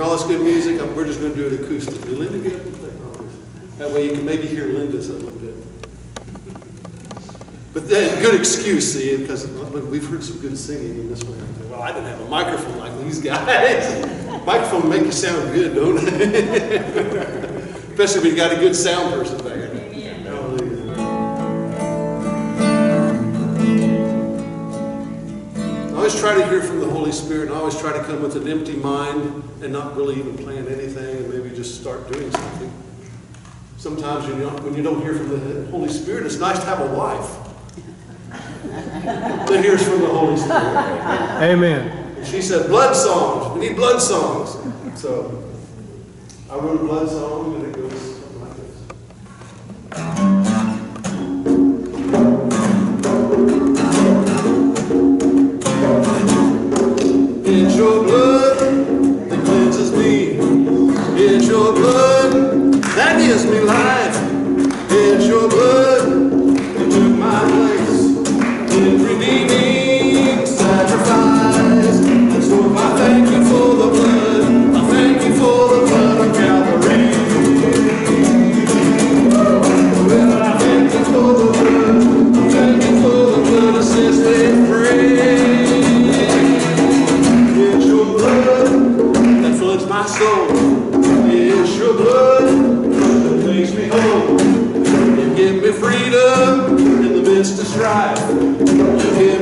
all this good music, we're just gonna do it acoustically. Linda, get up and play. That way you can maybe hear Linda's a little bit. But then, good excuse, see, because we've heard some good singing in this one. Well, I didn't have a microphone like these guys. Microphone make you sound good, don't it? Especially when you got a good sound person back always try to hear from the Holy Spirit, and I always try to come with an empty mind and not really even plan anything, and maybe just start doing something. Sometimes you know, when you don't hear from the Holy Spirit, it's nice to have a wife that hears from the Holy Spirit. Amen. And she said, blood songs. We need blood songs. So I wrote a blood song, and it goes your blood that gives me life. It's your blood my in redeeming sacrifice. Thank you for the blood. I thank you for the blood of Calvary. Well, I thank you for the blood. I thank you for the blood that sets me free. It's your blood that my soul the blood that makes me whole. You give me freedom in the midst of strife. You give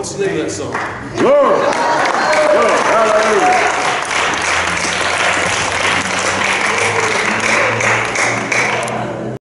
What's the name of that song? Lord! Lord, Hallelujah.